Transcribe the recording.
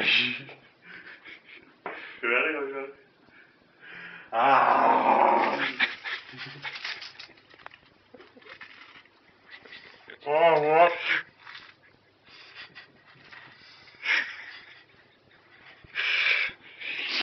Ready? Are you ready? Ah. oh, what?